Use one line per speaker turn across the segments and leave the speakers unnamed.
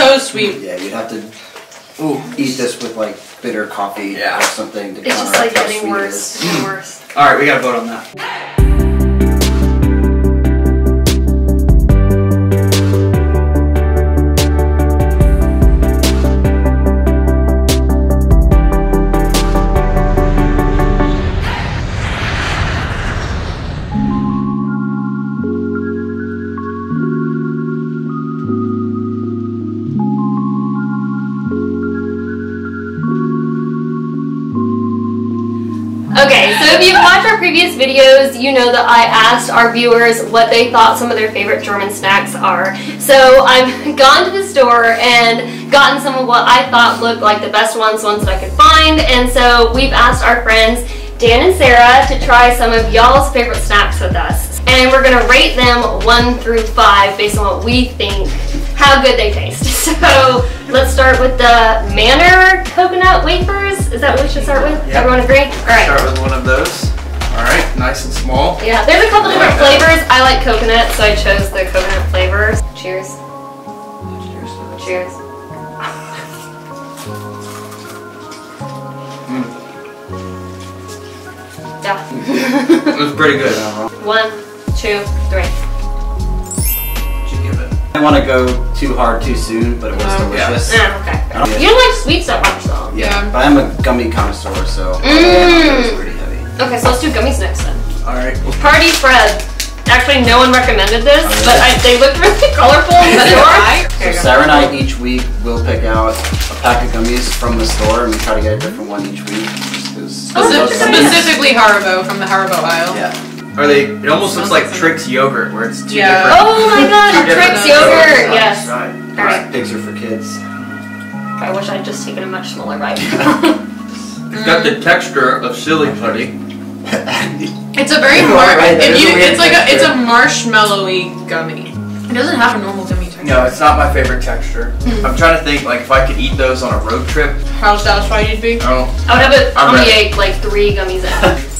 so sweet.
Yeah, you'd have to
Ooh.
eat this with like bitter coffee
Yeah.
or something to
It's just
counteract
like
how
getting worse and worse.
All right, we gotta vote on that.
Okay, so if you've watched our previous videos, you know that I asked our viewers what they thought some of their favorite German snacks are. So I've gone to the store and gotten some of what I thought looked like the best ones, ones that I could find. And so we've asked our friends Dan and Sarah to try some of y'all's favorite snacks with us. And we're gonna rate them one through five based on what we think, how good they taste. So let's start with the Manner coconut wafers. Is that what we should start with?
Yeah.
Everyone agree? All right.
Start with one of those. All right, nice and small.
Yeah, there's a couple
I
different
like
flavors. I like coconut, so I chose the coconut flavor. Cheers.
Cheers.
Cheers. Hmm. Yeah.
It was pretty good.
One, two, three.
I didn't want to go too hard too soon, but it was
delicious.
yeah.
delicious.
Ah, okay.
Yeah.
You don't like sweets that much, though.
Yeah,
Yeah.
but I'm a gummy connoisseur, so
Mm.
it was pretty heavy.
Okay, so let's do gummies next then.
All right.
Party spread. Actually, no one recommended this, but? I, they looked really colorful in the store.
I-
So. Sarah and I each week will pick out a pack of gummies from the store, and we try to get a different one each week. Just 'cause
Oh,
we love
that's
Specific-
nice.
gummies.
specifically Haribo from the Haribo aisle.
Yeah.
Are they? It almost looks like
like
Trix yogurt, where it's two
Yeah.
different.
Oh my god, Trix yogurt,
flavors.
yes.
Right.
All right.
Pigs are for kids.
I wish I'd just taken a much smaller bite.
It's got the texture of silly putty.
It's a very
You
mar-
right, that
if
a
you,
weird
it's like a it's a marshmallowy gummy. It doesn't have a normal gummy texture.
No, it's not my favorite texture.
Hmm.
I'm trying to think like if I could eat those on a road trip.
How satisfied you'd be?
Oh,
I would have it
I'm
only ate like three gummies in.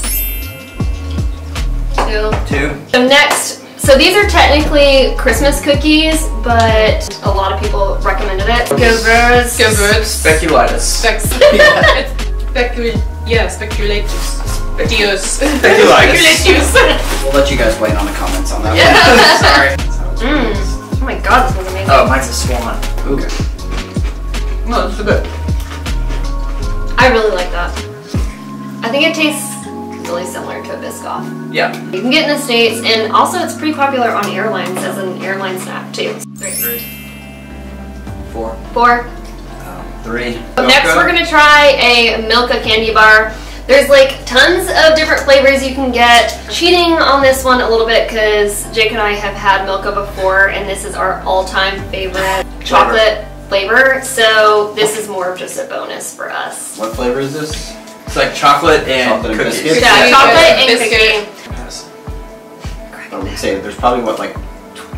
Two.
two.
So next, so these are technically Christmas cookies, but a lot of people recommended it. Gewürz.
Gewürz.
Speculitis.
Specs. it's specul. Yeah, speculatus. Dios.
Speculitis.
Speculatus.
We'll let you guys weigh in on the comments on that
Yeah.
Sorry.
one. Sounds
Mm. Oh my god, this one's amazing.
Oh, mine's a swan.
Okay.
No, it's a bit.
I really like that. I think it tastes really similar to a Biscoff.
Yeah.
You can get in the States, and also it's pretty popular on airlines as an airline snack too. Three.
Three.
Four.
Four.
Um, three.
Next, we're gonna try a Milka candy bar. There's like tons of different flavors you can get. Cheating on this one a little bit because Jake and I have had Milka before, and this is our all-time favorite chocolate flavor. So this is more of just a bonus for us.
What flavor is this?
It's like chocolate and
Chocolate and
cookies.
biscuits?
Yeah,
Yeah,
chocolate and
biscuit.
cookie.
Yes.
I would say there's probably what like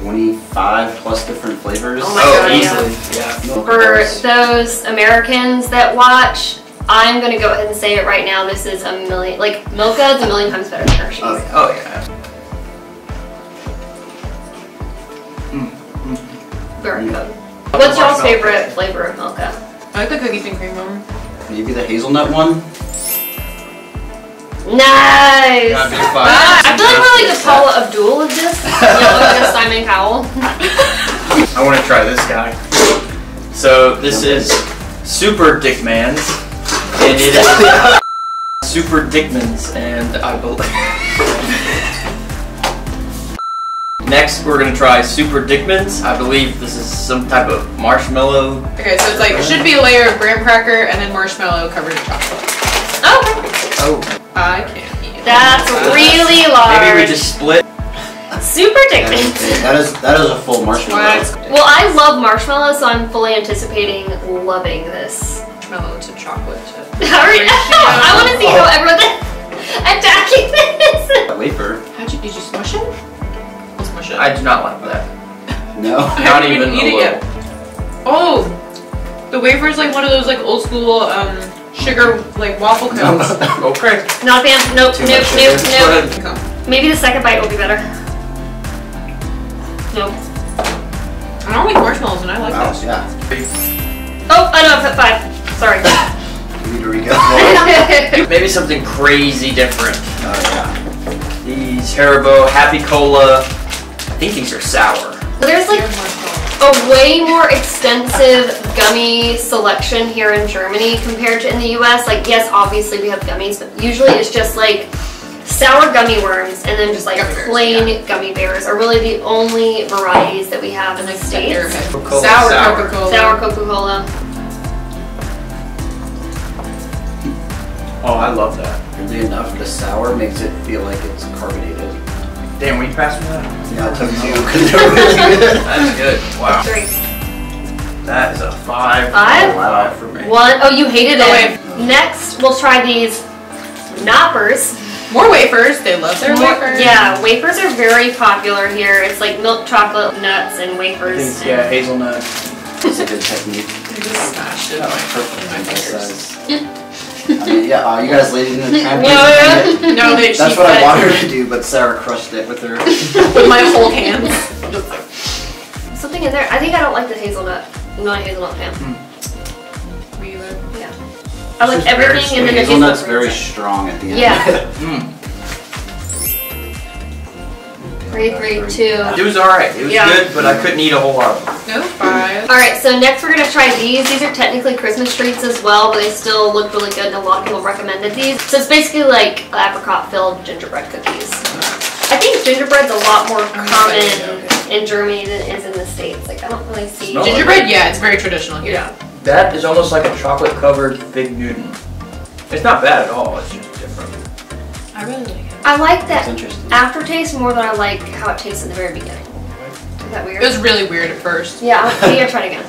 25 plus different flavors.
Oh my
Oh,
God,
easily. Yeah.
Milk
For those Americans that watch, I'm gonna go ahead and say it right now. This is a million, like Milka is a million times better than Hershey's.
Oh, yeah.
Oh yeah.
Very good. What's y'all's favorite flavor of Milka?
I like the cookies and cream one.
Maybe the hazelnut one.
Nice.
Be
Ah. I feel like we're like the Paula Abdul of this. You know, like Simon Cowell.
I want to try this guy. So this is Super Dickmann's, and it is Super Dickmann's, and I believe. Next, we're gonna try Super Dickmann's. I believe this is some type of marshmallow.
Okay, so it's like it should be a layer of graham cracker and then marshmallow covered in chocolate.
Okay.
Oh,
I can't eat.
That's really large.
maybe we just split.
Super
That
addicting.
is, that is that is a full marshmallow.
Well, I love marshmallow, so I'm fully anticipating loving this.
Marshmallow to chocolate to.
Hurry! I want to see how everyone's attacking this.
That wafer.
How'd you did you smush it? I'll smush it.
I do not like that.
No.
Not
haven't
even
eat
a
it yet. Oh, the wafer is like one of those like old school um sugar like waffle cones.
Okay.
Not a fan. Nope,
Too
nope,
much
nope,
sugar.
Nope. Maybe the second bite will be better. Nope.
I don't like marshmallows and I like
Wow,
those.
yeah.
Oh, I know, I put five. Sorry.
You need to re-go.
Maybe something crazy different.
Oh, yeah.
These Haribo Happy Cola. I think these are sour.
There's like a way more extensive gummy selection here in Germany compared to in the US. Like, yes, obviously we have gummies, but usually it's just like sour gummy worms and then just like
Gummy bears,
plain gummy bears are really the only varieties that we have in the
Like
States.
Coca-Cola
Sour,
sour.
Coca-Cola.
Sour Coca Cola.
Oh, I love that.
Weirdly enough, the sour makes it feel like it's carbonated.
Damn, will you pass me that?
Yeah, I took two because they're really good.
That's good. Wow.
Three.
That is a five.
Five?
Five for me.
One. Oh, you hated
Oh,
it. Next, we'll try these knoppers.
More wafers. They love their
More-
wafers.
Yeah, wafers are very popular here. It's like milk chocolate, nuts, and wafers.
think, yeah, hazelnut.
It's a good technique.
You just smashed it.
That was
on
perfect
my
on
fingers.
sides. I mean, yeah, uh, you guys ladies in the time.
Yeah.
No, they,
That's
she
what I wanted her to do, but Sarah crushed it with her.
with my whole hands.
Something in there. I think I don't like the hazelnut. I'm not a hazelnut fan.
me either.
Yeah. I like
This is very
everything and then the
Hazelnut's
hazelnut.
very strong at the end.
Yeah.
Mm.
Three, three, two.
It was alright. It was
Yeah.
good, but I couldn't eat a whole lot of them.
No, five.
All right, so next we're gonna try these. These are technically Christmas treats as well, but they still look really good, and a lot of people recommended these. So it's basically like apricot-filled gingerbread cookies. I think gingerbread's a lot more common in Germany than it is in the States. Like I don't really see.
Smell
Gingerbread, yeah, it's very traditional here.
Yeah.
That is almost like a chocolate covered Fig Newton. It's not bad at all, it's just different.
I really like it.
I like
That's
that
interesting.
aftertaste more than I like how it tastes in the very beginning. Is that weird?
It was really weird at first.
yeah, I think I try it again.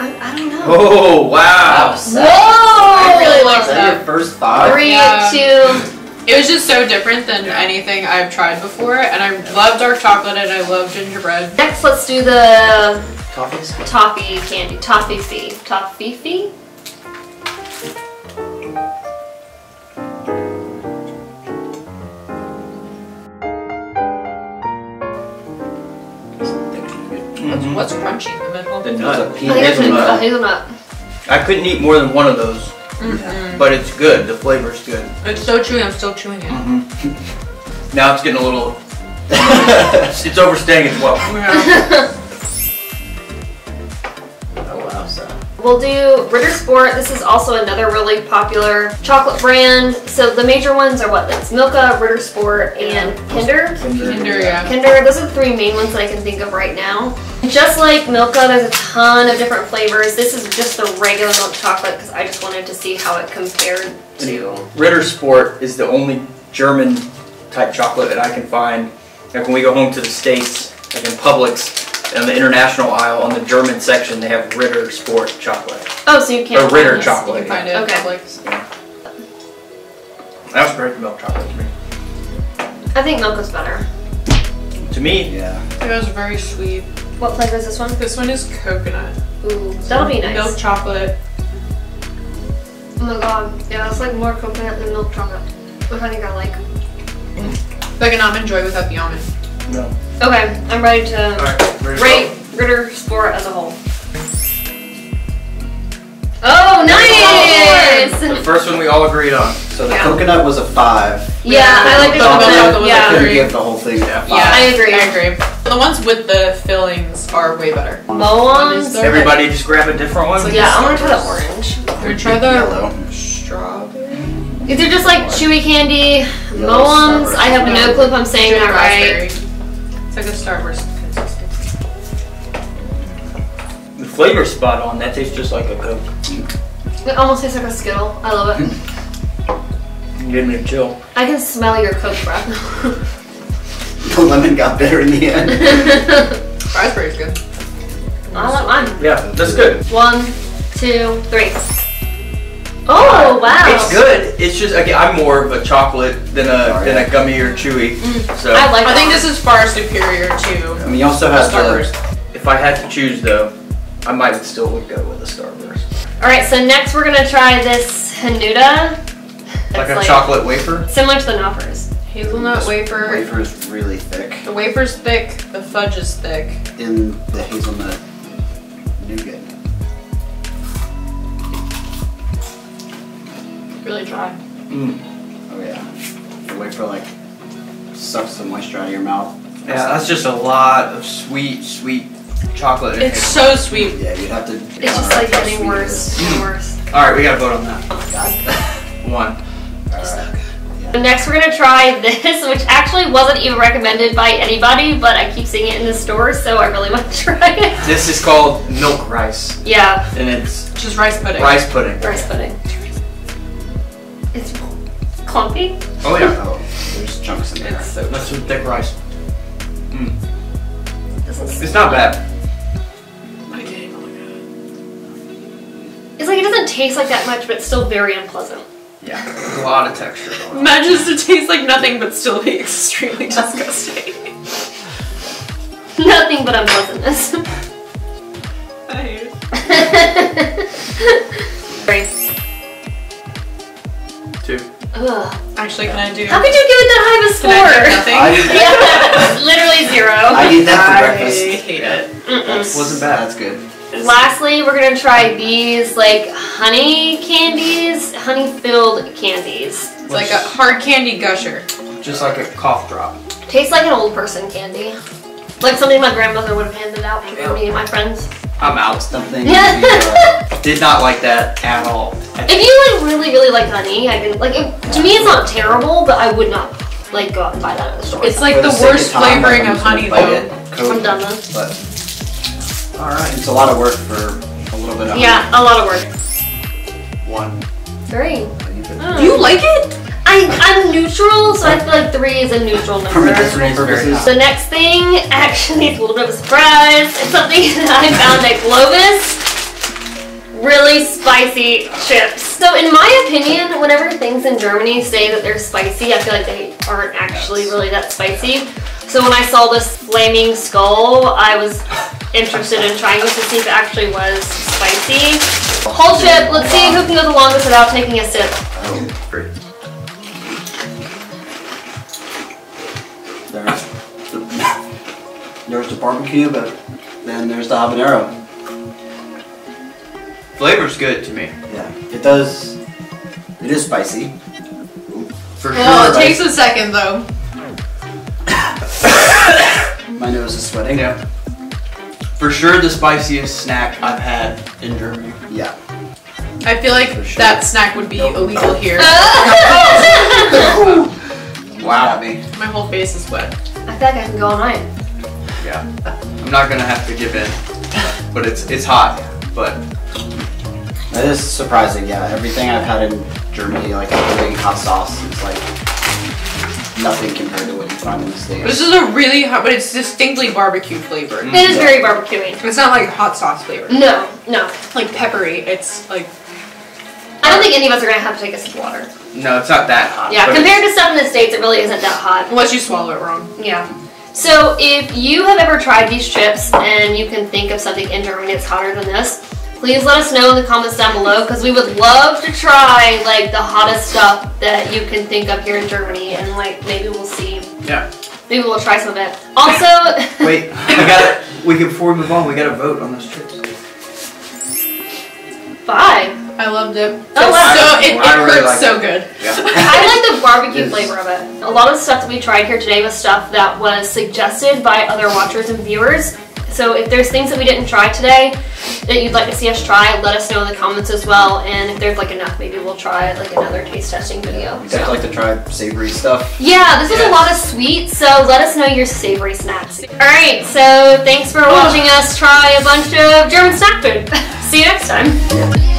I, I don't know.
Oh, wow.
Whoa!
I really like
that your first five?
Three,
Yeah.
two.
It was just so different than anything I've tried before, and I love dark chocolate and I love gingerbread.
Next, let's do the
Toffees?
toffee candy. Toffifee. Toffee fee?
What's crunchy in the middle?
The
It's a
nut.
I
peanut
a
Hazelnut.
hazelnut.
I couldn't eat more than one of those,
Mm-mm.
but it's good. The flavor's good.
It's so chewy, I'm still chewing it.
Mm-hmm. Now it's getting a little. it's overstaying its welcome.
Yeah.
We'll do Ritter Sport. This is also another really popular chocolate brand. So the major ones are what? It's Milka, Ritter Sport, and Kinder.
Kinder, yeah.
Kinder, those are the three main ones that I can think of right now. Just like Milka, there's a ton of different flavors. This is just the regular milk chocolate because I just wanted to see how it compared to.
Ritter Sport is the only German type chocolate that I can find. Like when we go home to the States, like in Publix, on the international aisle, on the German section, they have Ritter Sport chocolate.
Oh, so you can't.
Or Ritter
find this.
You
chocolate.
can find it
Okay.
at Publix.
That was great milk chocolate to me.
I think Milka's better.
To me,
Yeah.
It was very sweet.
What flavor is this one?
This one is coconut.
Ooh, that'll be nice.
Milk chocolate.
Oh my god, yeah, it's like more coconut than milk chocolate, which I think I like.
Like an almond joy without the almond.
No.
Okay, I'm ready to
Alright, ready to
rate Ritter Sport as a whole. Oh,
go. The first one we all agreed on.
So the
Yeah.
coconut was a five.
Yeah, I like the
Milk chocolate
coconut.
was
I
a
couldn't
Yeah.
three.
give the whole thing a five.
Yeah,
I agree.
I agree. The ones with the fillings are way better.
Maoam.
They're-
Everybody just grab a different one.
It's like-
Yeah, I want to try the orange.
Or try the
Yellow.
strawberry.
These are just like chewy candy.
Yellow Maoam.
I have no clue if I'm saying that right.
Raspberry. It's like a Starburst consistency.
The flavor's spot on. That tastes just like a Coke.
It almost tastes like a Skittle. I love it.
You Give me a chill.
I can smell your Coke breath.
The lemon got better in the end.
Raspberry's good.
I like mine.
Yeah, that's good.
One, two, three. Oh uh, wow!
It's good. It's just again, I'm more of a chocolate than a
Oh,
than a gummy or chewy. Mm. So
I like.
I think this is far superior to
I mean, you also have the,
Starburst.
if I had to choose though, I might still would go with a Starburst.
All right, so next we're gonna try this Hanuta.
Like
It's
a chocolate wafer.
Similar to the Knoppers.
Hazelnut wafer.
Wafer is really thick.
The wafer's thick. The fudge is thick.
In the hazelnut nougat.
Dry.
Mm.
Oh yeah. The wafer like sucks the moisture out of your mouth.
Yeah, that's just a lot of sweet, sweet chocolate.
It's so sweet.
Yeah, you'd have to.
It's just like getting worse and worse.
All right, we gotta vote on that.
God.
One.
Alright.
Next, we're gonna try this, which actually wasn't even recommended by anybody, but I keep seeing it in the store, so I really want to try it.
This is called milk rice,
Yeah,
and it's
Just rice pudding.
rice pudding.
rice pudding. It's clumpy.
Oh yeah,
Oh, there's chunks in there.
It's so
that's some thick rice. Mm.
Doesn't-
It's not bad.
Okay, oh
It's like it doesn't taste like that much, but it's still very unpleasant.
Yeah, there's a lot of texture going
god.
on.
Imagine to taste like nothing but still be extremely disgusting.
Nothing but unpleasantness.
I hate it.
Right.
Two.
Ugh.
Actually, can I do?
How could you give it that high of a
Can I do nothing?
I,
yeah, literally zero.
I eat that for
I
breakfast.
hate it.
Mm-mm.
Wasn't bad.
That's good.
Lastly, we're gonna try these like honey candies, honey filled candies.
It's like a hard candy gusher.
Just like a cough drop.
Tastes like an old person candy. Like something my grandmother would have handed out for me and my friends.
I'm out.
Something. you, uh,
Did not like that at all.
If you like really, really like honey, I can like it, to me it's not terrible, but I would not like go out and buy that at the store.
It's like
for
the
sake
worst
time, like,
flavoring
I'm
of
just gonna
honey
bite
though.
it, coat
I'm
it,
done then.
But
All right.
it's a lot of work for a little bit of
Yeah, a lot of work.
One.
Three.
honey. But
Mm.
You like it?
I I'm neutral, so I feel like three is a neutral
For
number.
medicinal
It's very
purposes.
The next thing actually is a little bit of a surprise. It's something that I found at Globus. Really spicy chips. So in my opinion, whenever things in Germany say that they're spicy, I feel like they aren't actually really that spicy. So when I saw this flaming skull, I was interested in trying this to see if it actually was spicy. Whole chip, let's see who can go the longest without taking a sip.
Oh. Barbecue, but then there's the habanero.
Flavor's good to me.
Yeah, it does. It is spicy.
For
Well,
sure.
it takes a second though.
My nose is sweating.
Yeah. For sure the spiciest snack I've had in Germany.
Yeah.
I feel like
sure.
that snack would be illegal here.
Wow. me.
My whole face is wet.
I feel like I can go all night.
Yeah. I'm not gonna have to give in. But it's it's hot. But
That is surprising. Yeah, everything I've had in Germany, like including hot sauce, is like nothing compared to what you find in the states.
This is a really hot, but it's distinctly barbecue flavored. Mm.
It is very barbecuing.
It's not like hot sauce flavored.
No, no.
Like peppery. It's like
I don't think any of us are gonna have to take a sip of water.
no, it's not that hot.
Yeah, compared to stuff in the States, it really isn't that hot.
unless you swallow it wrong.
Yeah. So if you have ever tried these chips and you can think of something in Germany that's hotter than this, please let us know in the comments down below because we would love to try like the hottest stuff that you can think of here in Germany and like maybe we'll see.
Yeah.
Maybe we'll try some of it. Also,
Wait, we gotta we can before we move on, we gotta vote on those chips.
five.
I loved it.
Wow.
So it, it
I really
hurts so
it.
good.
Yeah.
I like the barbecue
Yes.
flavor of it. A lot of the stuff that we tried here today was stuff that was suggested by other watchers and viewers. So if there's things that we didn't try today that you'd like to see us try, let us know in the comments as well. And if there's like enough, maybe we'll try like another taste testing video.
You guys like to try savory stuff?
Yeah, this was a lot of sweet, so let us know your savory snacks. Alright, so thanks for watching us try a bunch of German snack food. See you next time.
Yeah.